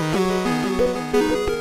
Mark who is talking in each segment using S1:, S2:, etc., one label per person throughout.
S1: If you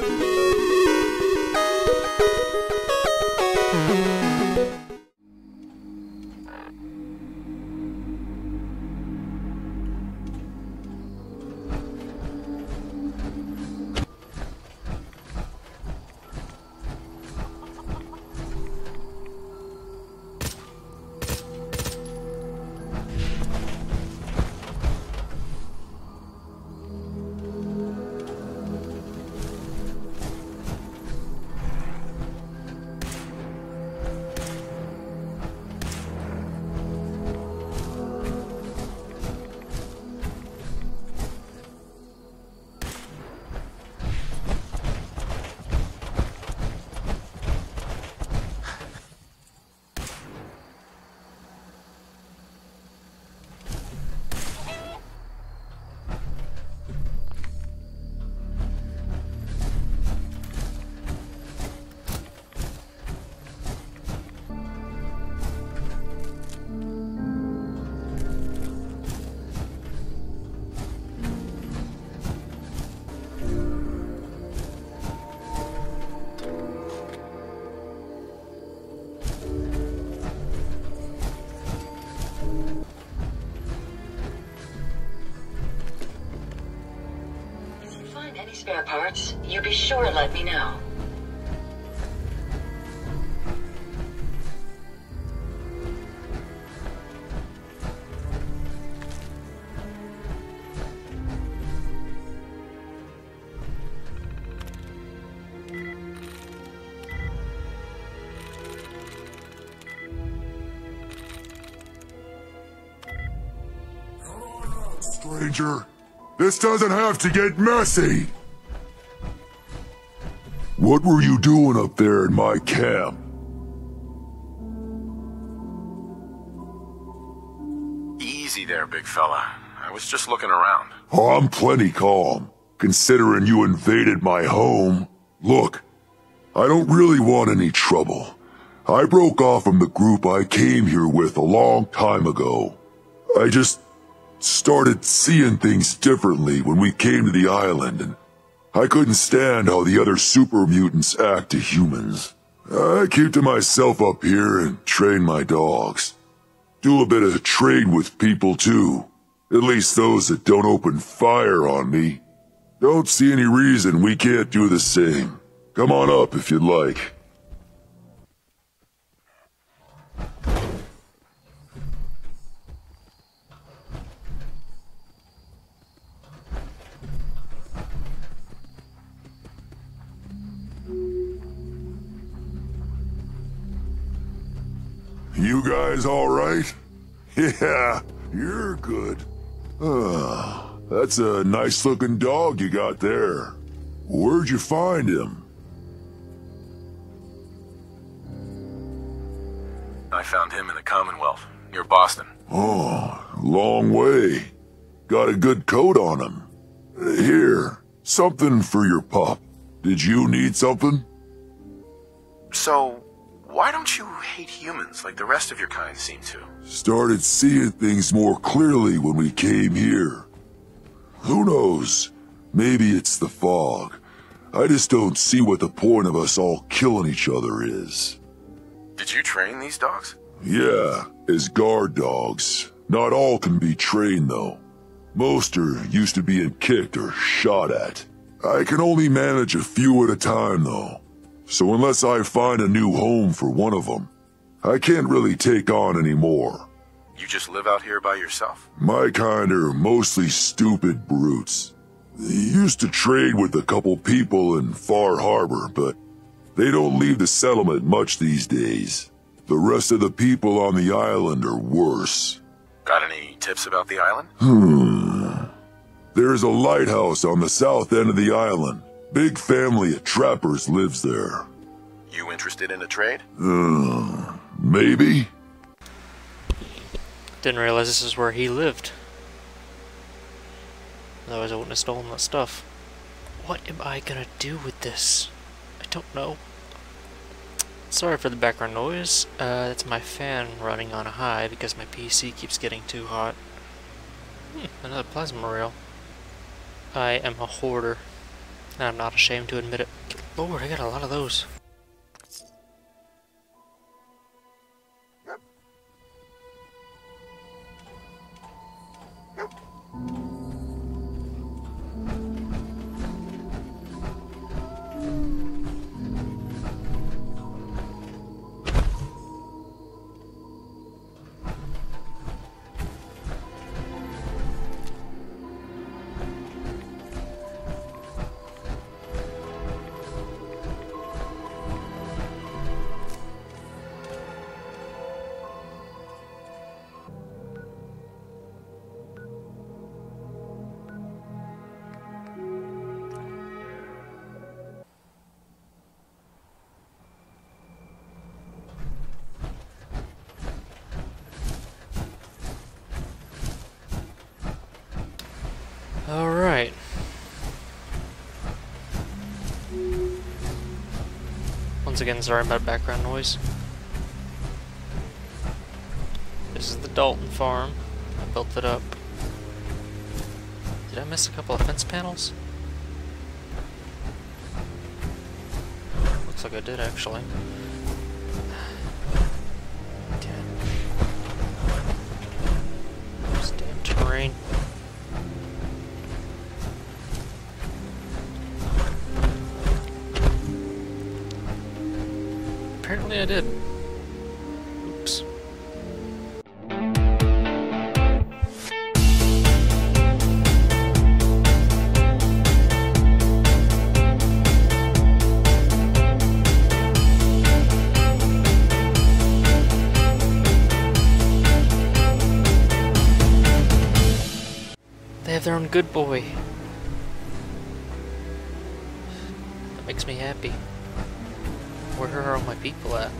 S1: spare parts, you be sure to let me know.
S2: Stranger, this doesn't have to get messy. What were you doing up there in my camp?
S3: Easy there, big fella. I was just looking around.
S2: Oh, I'm plenty calm, considering you invaded my home. Look, I don't really want any trouble. I broke off from the group I came here with a long time ago. I just started seeing things differently when we came to the island, and I couldn't stand how the other super mutants act to humans. I keep to myself up here and train my dogs. Do a bit of trade with people too. At least those that don't open fire on me. Don't see any reason we can't do the same. Come on up if you'd like. You guys all right? Yeah, you're good. Ah, that's a nice looking dog you got there. Where'd you find him?
S3: I found him in the Commonwealth, near Boston.
S2: Oh, long way. Got a good coat on him. Here, something for your pup. Did you need something?
S3: So, why don't you hate humans like the rest of your kind seem to?
S2: Started seeing things more clearly when we came here. Who knows? Maybe it's the fog. I just don't see what the point of us all killing each other is.
S3: Did you train these dogs?
S2: Yeah, as guard dogs. Not all can be trained though. Most are used to being kicked or shot at. I can only manage a few at a time though. So unless I find a new home for one of them, I can't really take on any more.
S3: You just live out here by yourself?
S2: My kind are mostly stupid brutes. They used to trade with a couple people in Far Harbor, but they don't leave the settlement much these days. The rest of the people on the island are worse.
S3: Got any tips about the island?
S2: Hmm. There's a lighthouse on the south end of the island. Big family of trappers lives there.
S3: You interested in a trade?
S2: Uh, maybe?
S4: Didn't realize this is where he lived. Otherwise I wouldn't have stolen that stuff. What am I gonna do with this? I don't know. Sorry for the background noise. Uh, that's my fan running on a high because my PC keeps getting too hot. Hmm, another plasma rail. I am a hoarder. And I'm not ashamed to admit it. Lord, I got a lot of those. Again, sorry about background noise. This is the Dalton farm. I built it up. Did I miss a couple of fence panels? Looks like I did actually. Good boy. That makes me happy. Where are all my people at?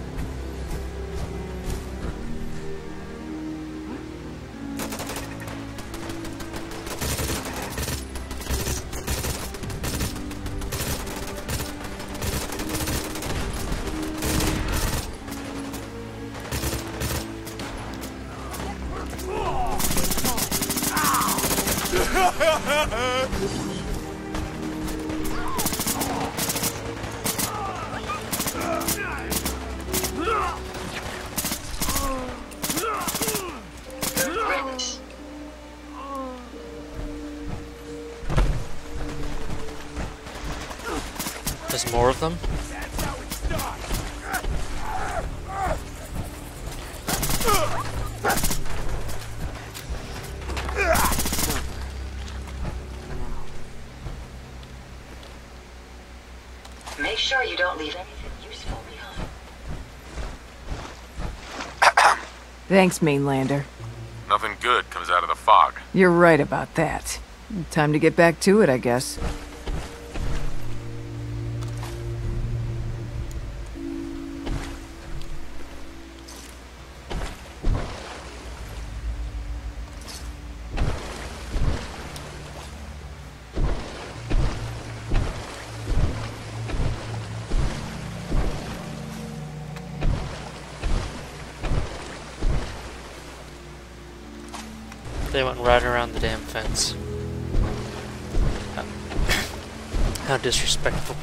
S5: Thanks, Mainlander.
S3: Nothing good comes out of the fog.
S5: You're right about that. Time to get back to it, I guess.
S4: They went right around the damn fence. How, disrespectful.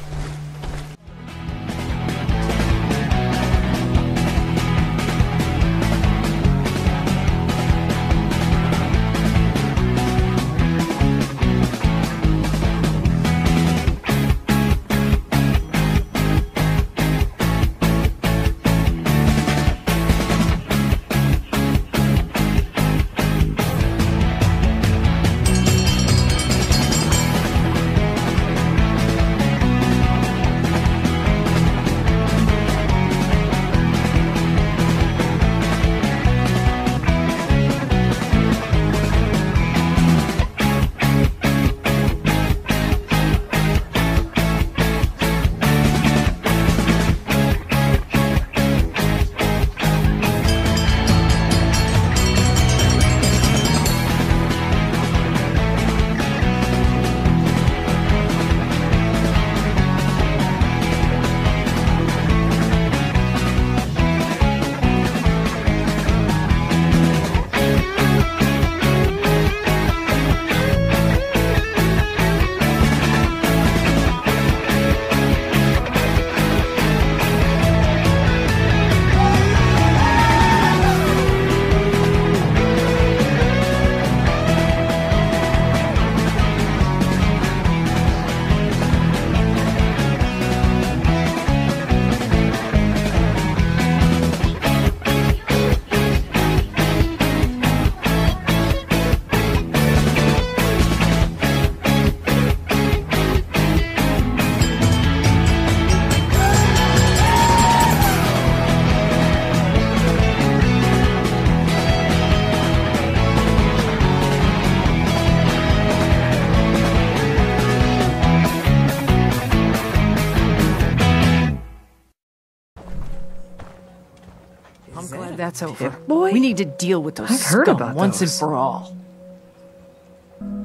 S5: That's over.
S6: Pip-Boy?
S5: We need to deal with those
S6: I've heard
S5: scum
S6: about
S5: once
S6: those.
S5: and for all.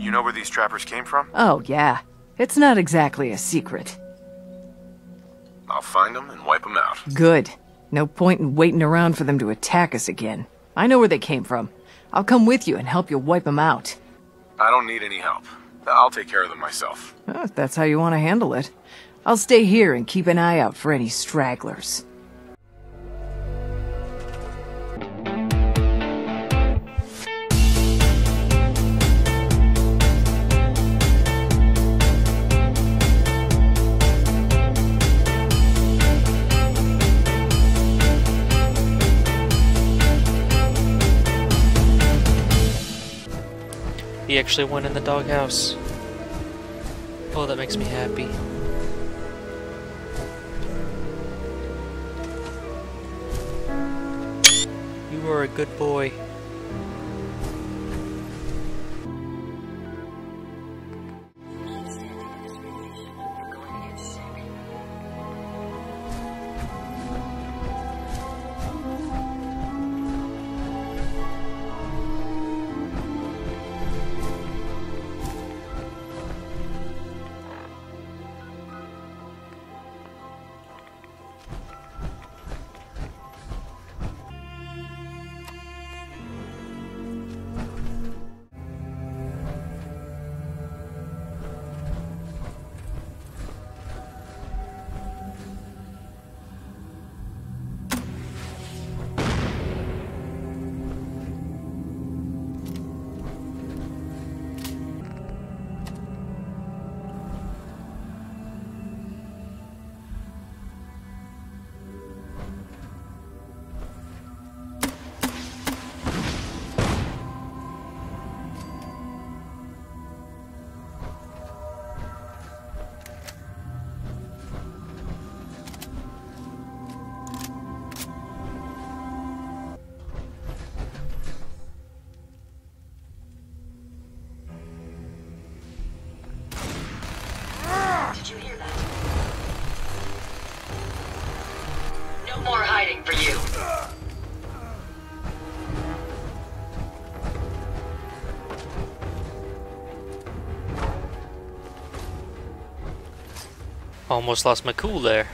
S3: You know where these trappers came from?
S5: Oh, yeah. It's not exactly a secret.
S3: I'll find them and wipe them out.
S5: Good. No point in waiting around for them to attack us again. I know where they came from. I'll come with you and help you wipe them out.
S3: I don't need any help. I'll take care of them myself.
S5: Oh, if that's how you want to handle it. I'll stay here and keep an eye out for any stragglers.
S4: He actually went in the doghouse. Oh, that makes me happy. You are a good boy. Almost lost my cool there.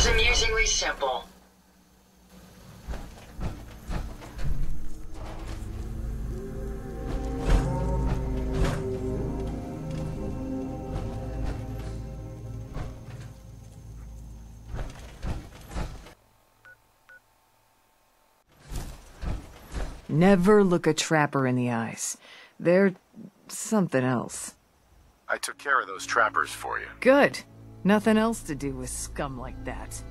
S1: Was amusingly simple.
S5: Never look a trapper in the eyes. They're something else.
S3: I took care of those trappers for you.
S5: Good. Nothing else to do with scum like that.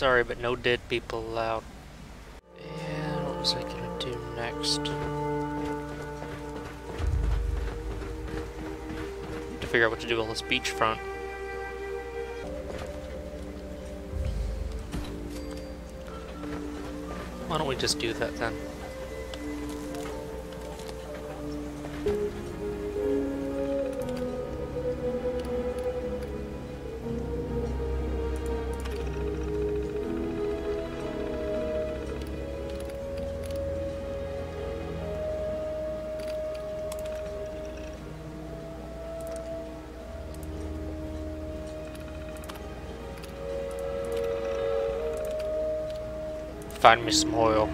S4: Sorry, but no dead people allowed. And what was I gonna do next? To figure out what to do on this beachfront. Why don't we just do that then? Find me some oil.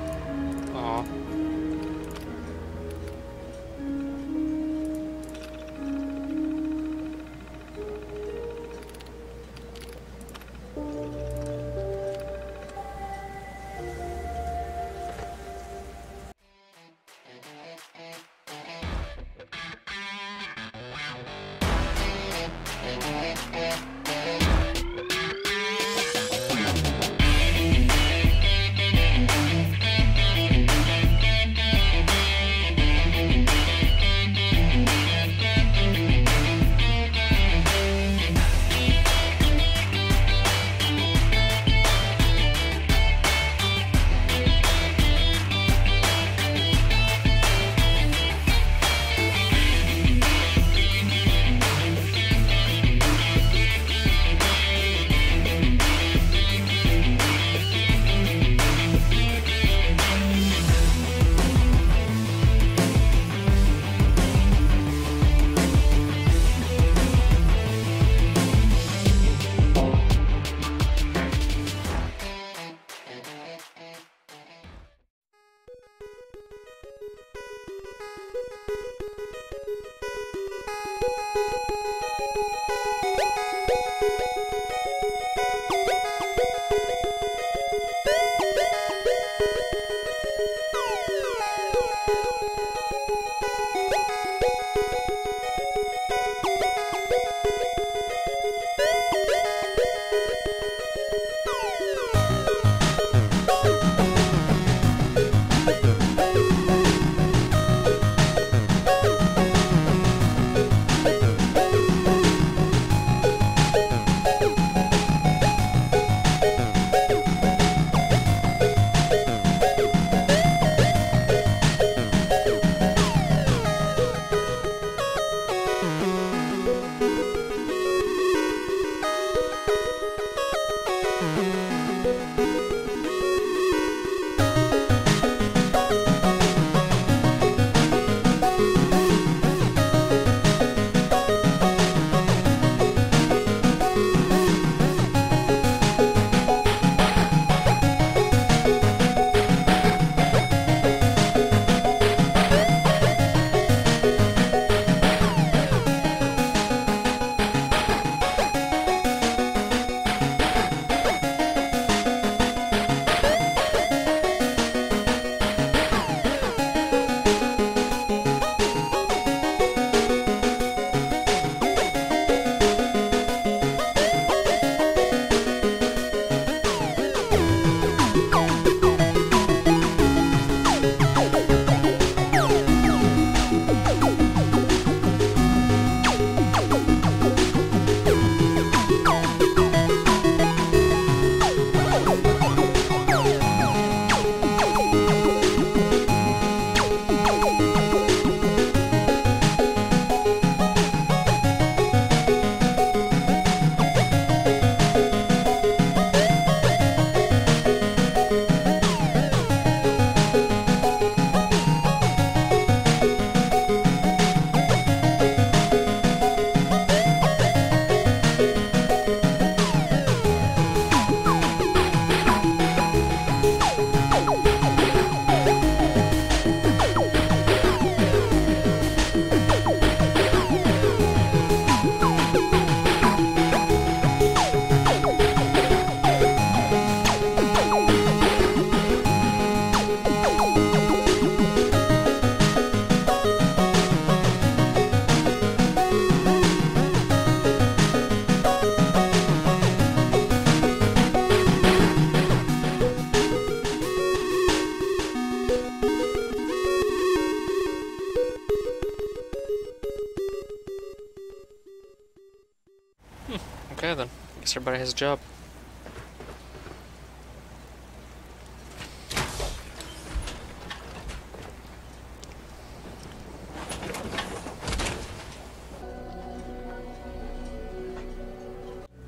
S4: Guess everybody has a job.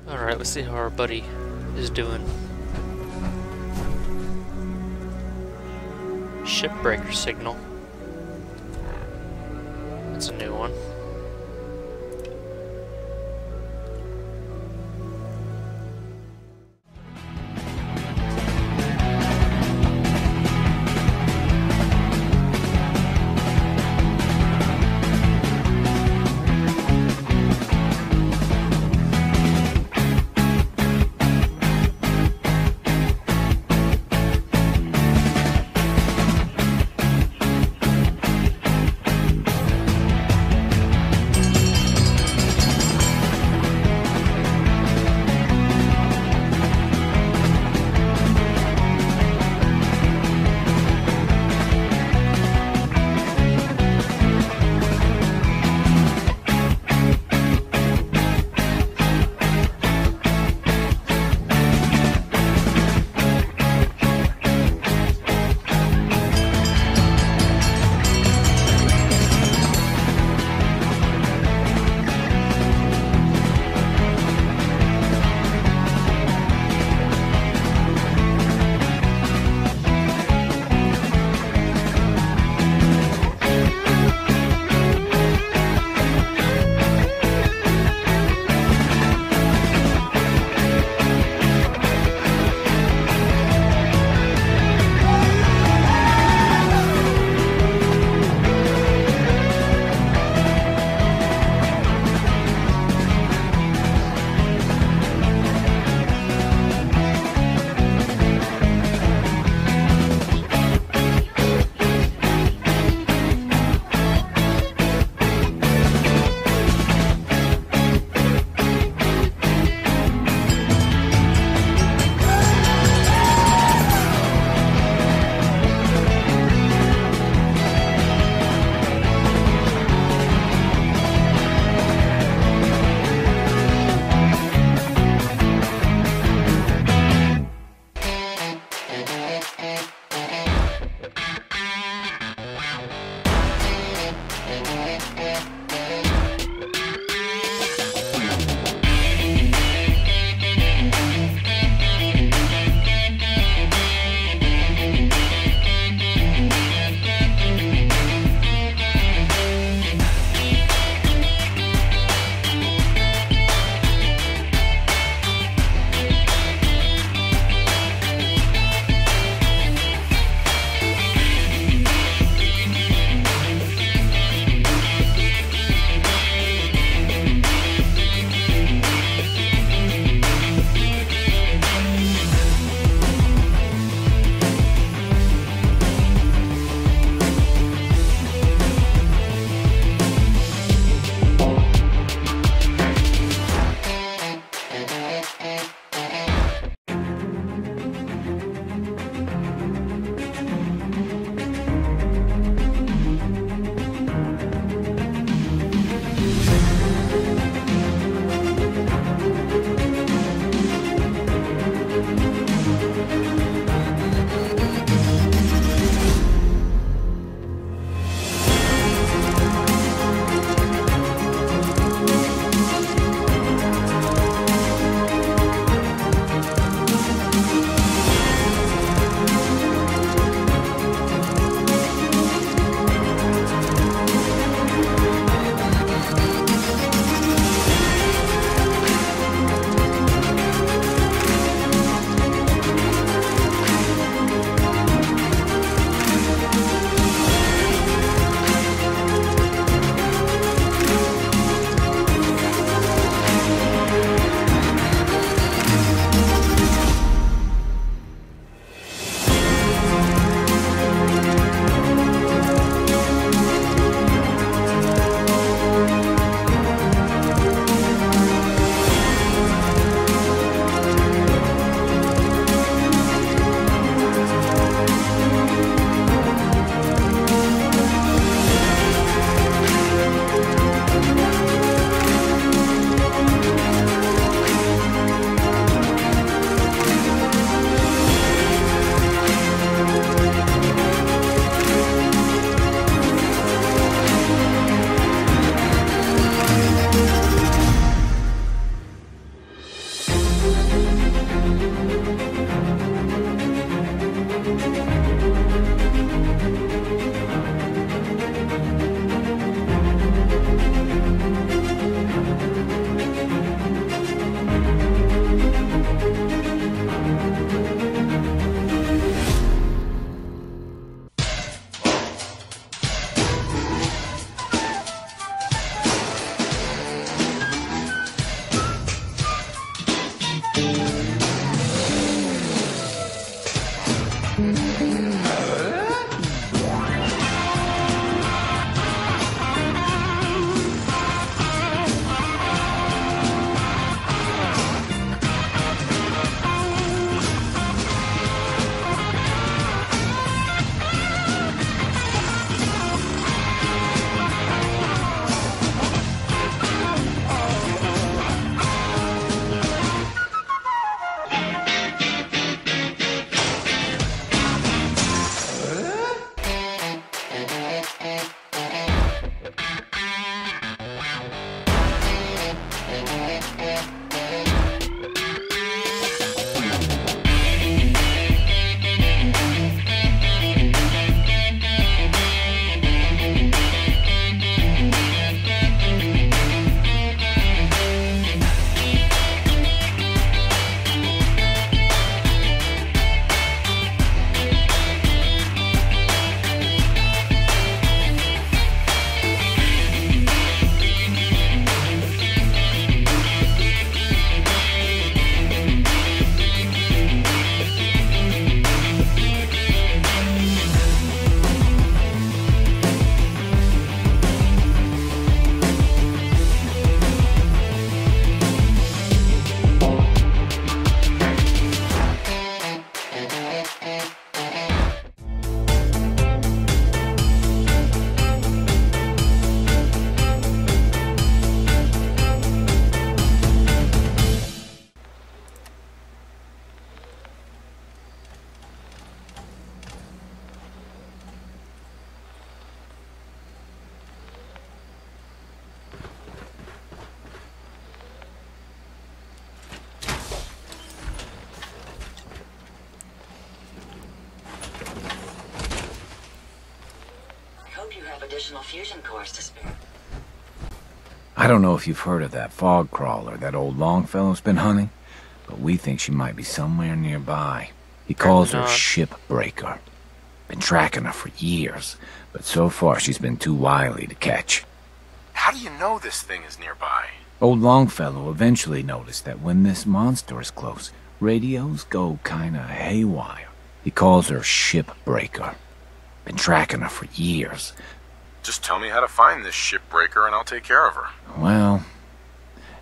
S4: Alright, let's see how our buddy is doing. Shipbreaker signal. That's a new one.
S6: Don't know if you've heard of that fog crawler that old Longfellow's been hunting, but we think she might be somewhere nearby. He calls her. Shipbreaker. Been tracking her for years, but so far she's been too wily to catch.
S3: How do you know this thing is nearby?
S6: Old Longfellow eventually noticed that when this monster is close, radios go kinda haywire. He calls her Shipbreaker. Been tracking her for years.
S3: Just tell me how to find this shipbreaker and I'll take care of her.
S6: Well,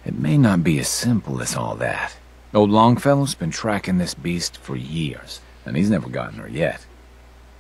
S6: it may not be as simple as all that. Old Longfellow's been tracking this beast for years, and he's never gotten her yet.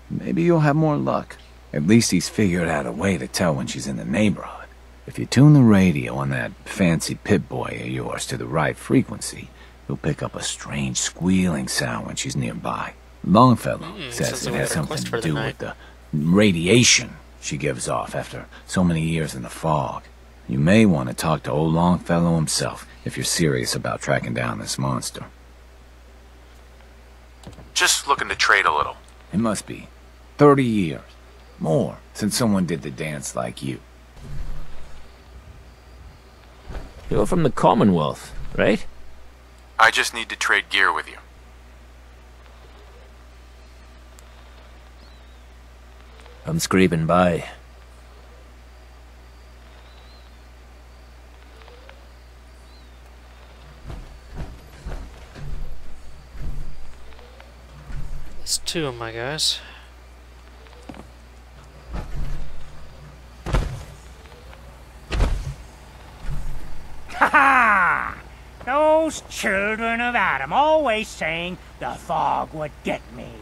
S6: Maybe you'll have more luck. At least he's figured out a way to tell when she's in the neighborhood. If you tune the radio on that fancy Pip-Boy of yours to the right frequency, you'll pick up a strange squealing sound when she's nearby. Longfellow
S4: Hmm,
S6: says it has something to do
S4: night.
S6: with the radiation she gives off after so many years in the fog. You may want to talk to old Longfellow himself if you're serious about tracking down this monster.
S3: Just looking to trade a little.
S6: It must be 30 years, more, since someone did the dance like you.
S7: You're from the Commonwealth, right?
S3: I just need to trade gear with you.
S7: I'm scraping by.
S4: It's two of my guys.
S8: Ha ha! Those children of Adam always saying the fog would get me.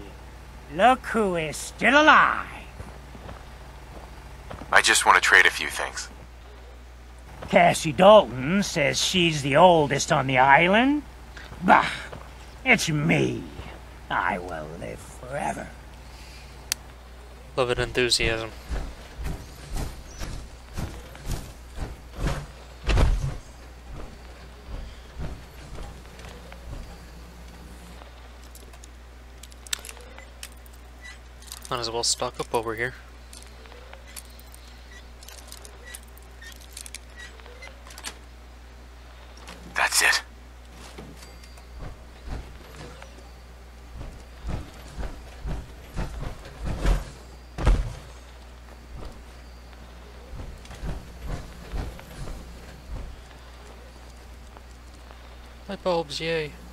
S8: Look who is still alive.
S3: I just want to trade a few things.
S8: Cassie Dalton says she's the oldest on the island. Bah! It's me. I will live forever.
S4: Love and enthusiasm. Might as well stock up over here.
S3: That's it.
S4: Light yay.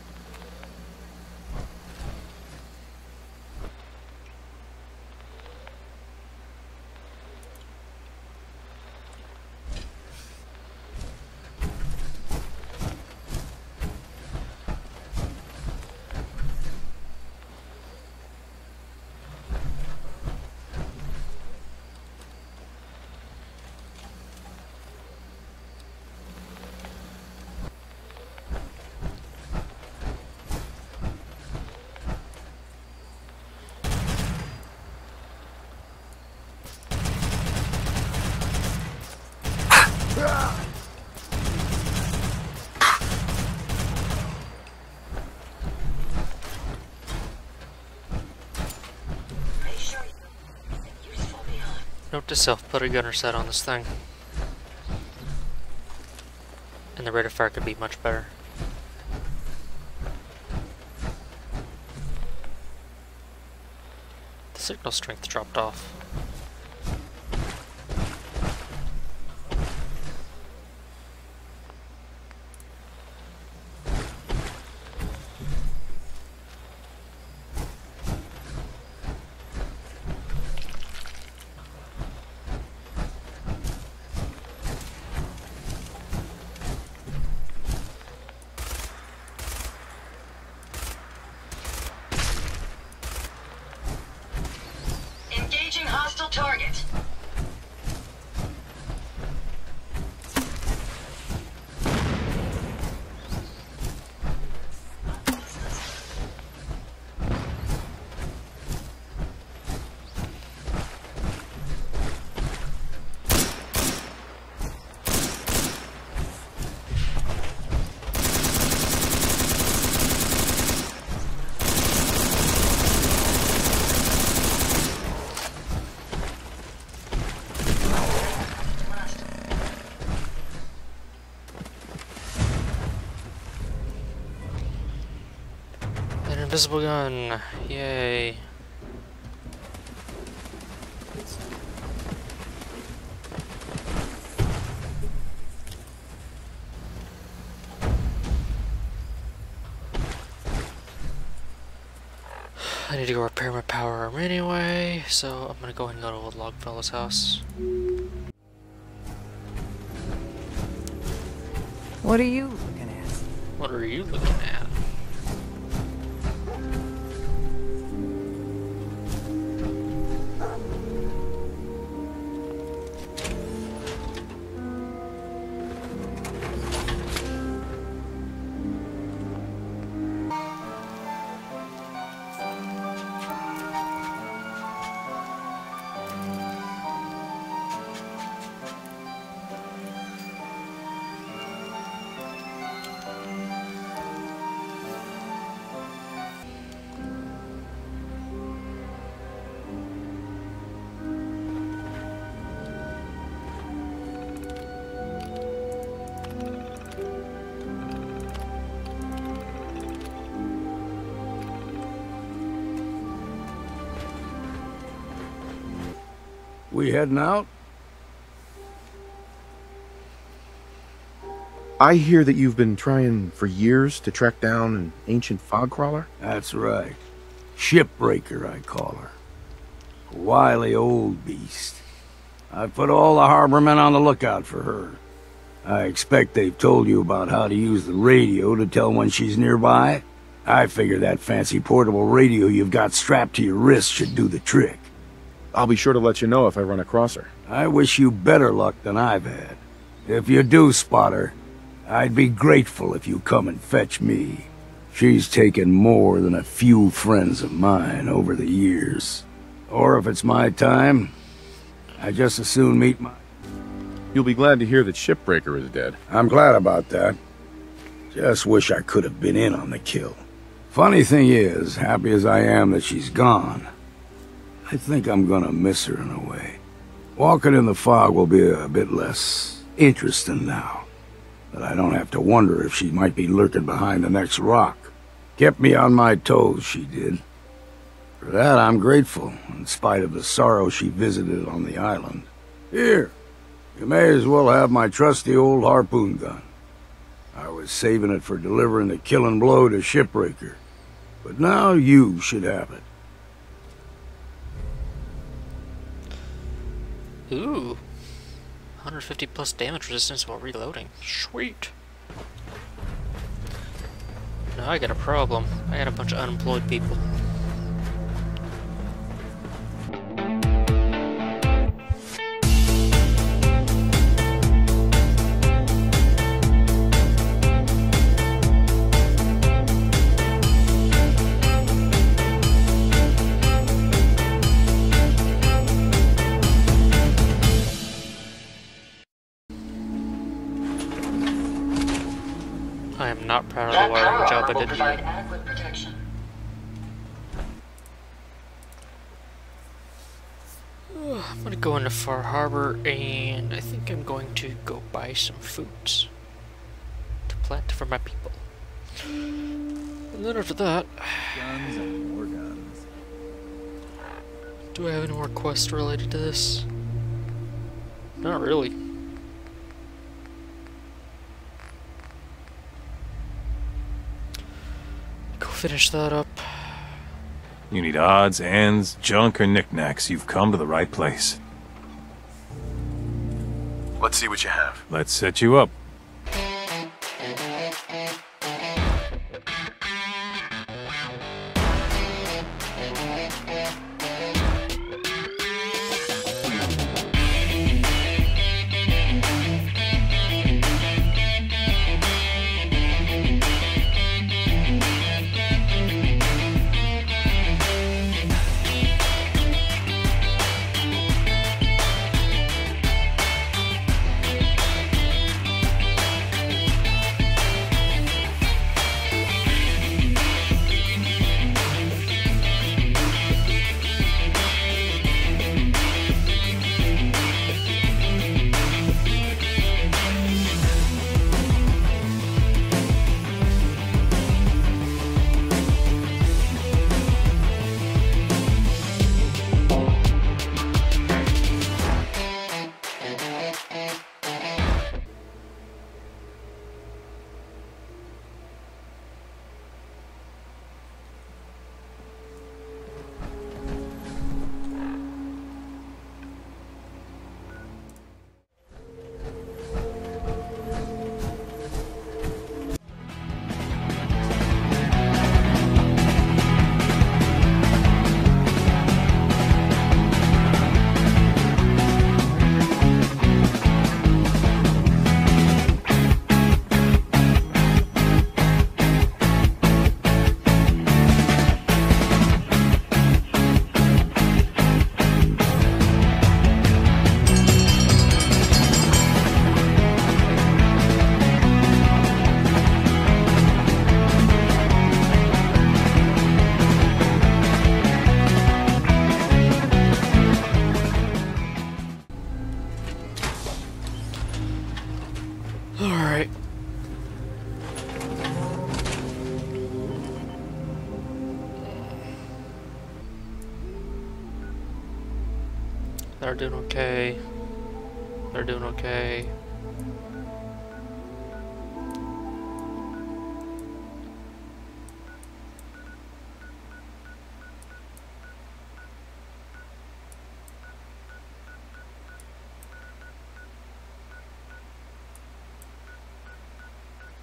S4: Note to self, put a gunner set on this thing. And the rate of fire could be much better. The signal strength dropped off. Invisible gun! Yay! I need to go repair my power arm anyway, so I'm gonna go ahead and go to Old Longfellow's house.
S5: What are you looking at?
S4: What are you looking at?
S9: Heading out?
S10: I hear that you've been trying for years to track down an ancient fog crawler?
S9: That's right. Shipbreaker, I call her. A wily old beast. I've put all the harbormen on the lookout for her. I expect they've told you about how to use the radio to tell when she's nearby. I figure that fancy portable radio you've got strapped to your wrist should do the trick.
S10: I'll be sure to let you know if I run across her.
S9: I wish you better luck than I've had. If you do spot her, I'd be grateful if you come and fetch me. She's taken more than a few friends of mine over the years. Or if it's my time, I'd just as soon meet my...
S10: You'll be glad to hear that Shipbreaker is dead.
S9: I'm glad about that. Just wish I could have been in on the kill. Funny thing is, happy as I am that she's gone, I think I'm gonna miss her in a way. Walking in the fog will be a bit less interesting now. But I don't have to wonder if she might be lurking behind the next rock. Kept me on my toes, she did. For that, I'm grateful, in spite of the sorrow she visited on the island. Here, you may as well have my trusty old harpoon gun. I was saving it for delivering the killing blow to Shipbreaker. But now you should have it.
S4: Ooh. 150 plus damage resistance while reloading. Sweet. Now I got a problem. I got a bunch of unemployed people. I am not proud of the wiring job I did
S1: provide
S4: here.
S1: adequate protection.
S4: I'm gonna go into Far Harbor and I think I'm going to go buy some foods to plant for my people. And then after that,
S6: Guns and more guns.
S4: do I have any more quests related to this? Not really. Finish that up.
S11: You need odds, ends, junk, or knickknacks. You've come to the right place.
S3: Let's see what you have.
S11: Let's set you up.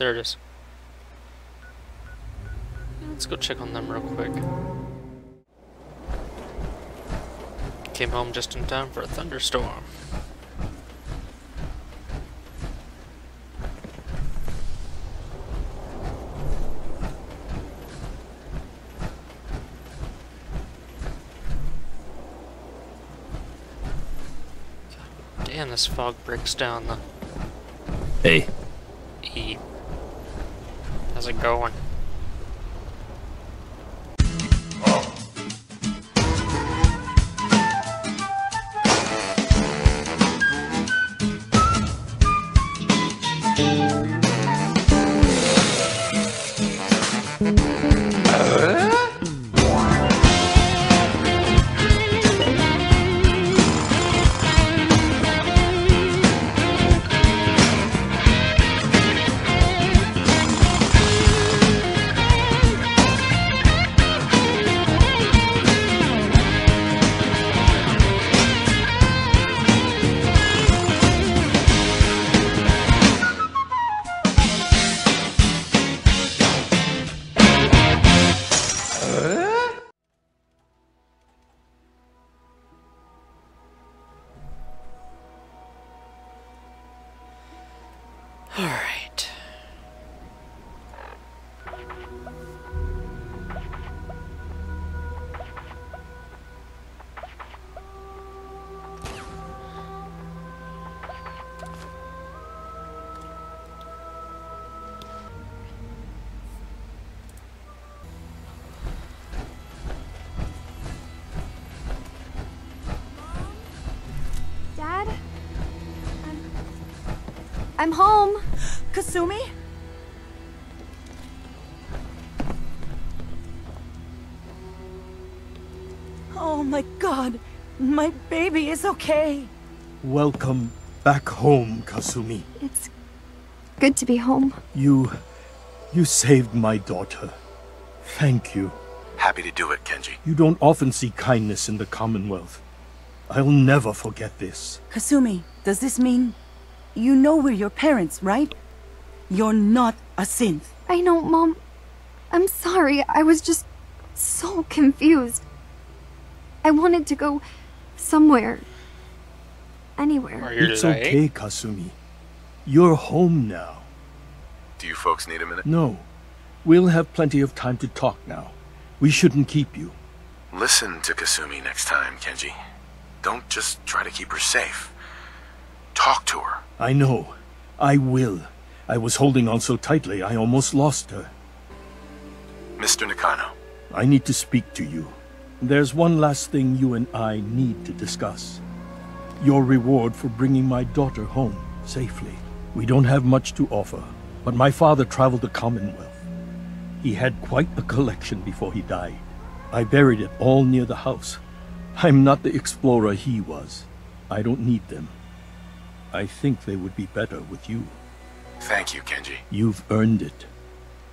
S4: There it is. Let's go check on them real quick. Came home just in time for a thunderstorm. Damn, this fog breaks down the
S7: Hey,
S4: going?
S12: I'm home.
S13: Kasumi? Oh my god, my baby is okay.
S14: Welcome back home, Kasumi.
S12: It's good to be home.
S14: You. you saved my daughter. Thank you.
S3: Happy to do it, Kenji.
S14: You don't often see kindness in the Commonwealth. I'll never forget this.
S13: Kasumi, does this mean you know we're your parents, right? You're not a synth.
S12: I know, Mom. I'm sorry. I was just so confused. I wanted to go somewhere. Anywhere.
S14: It's okay, Kasumi. You're home now.
S3: Do you folks need a minute?
S14: No. We'll have plenty of time to talk now. We shouldn't keep you.
S3: Listen to Kasumi next time, Kenji. Don't just try to keep her safe. Talk to her.
S14: I know. I will. I was holding on so tightly I almost lost her.
S3: Mr. Nakano.
S14: I need to speak to you. There's one last thing you and I need to discuss. Your reward for bringing my daughter home safely. We don't have much to offer, but my father traveled the Commonwealth. He had quite a collection before he died. I buried it all near the house. I'm not the explorer he was. I don't need them. I think they would be better with you.
S3: Thank you, Kenji.
S14: You've earned it.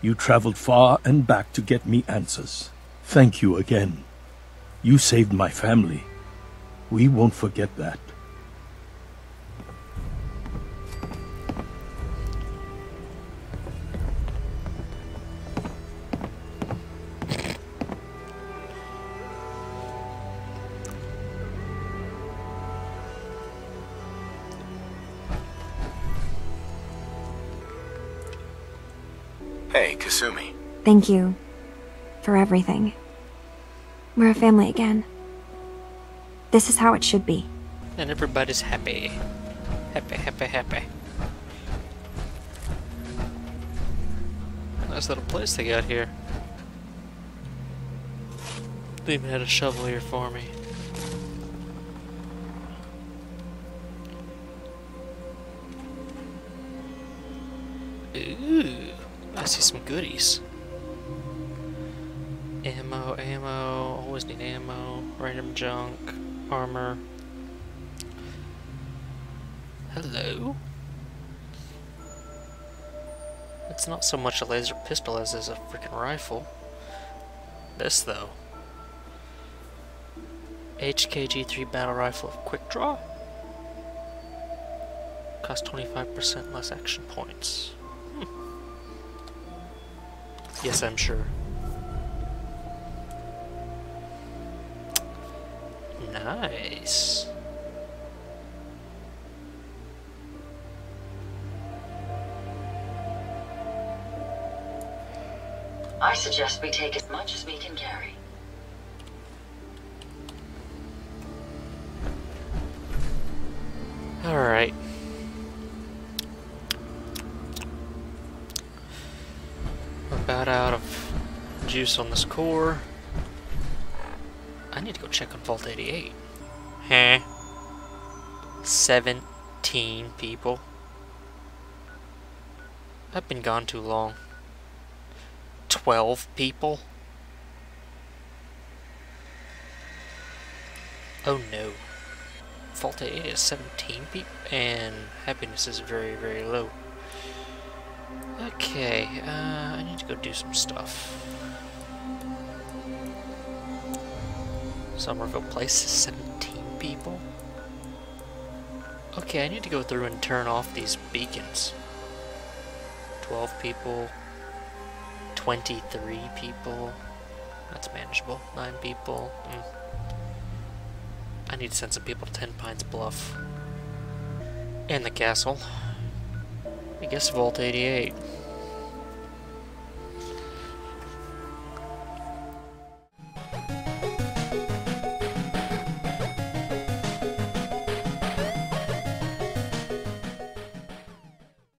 S14: You traveled far and back to get me answers. Thank you again. You saved my family. We won't forget that.
S12: Thank you for everything. We're a family again. This is how it should be.
S4: And everybody's happy. Happy, happy, happy. Nice little place they got here. They even had a shovel here for me. Ooh, I see some goodies. Ammo, ammo, always need ammo, random junk, armor. Hello? It's not so much a laser pistol as is a freaking rifle. This, though. HKG-3 battle rifle of quick draw. Cost 25% less action points. Hmm. Yes, I'm sure. Nice.
S1: I suggest we take as much as we can carry.
S4: Alright. We're about out of juice on this core. Need to go check on Vault 88. Huh? 17 people. I've been gone too long. 12 people? Oh no. Vault 88 is 17 people, and happiness is very, very low. Okay, uh, I need to go do some stuff. Somerville Place is 17 people. Okay, I need to go through and turn off these beacons. 12 people. 23 people. That's manageable. 9 people. Mm. I need to send some people to Ten Pines Bluff. And the castle. I guess Vault 88.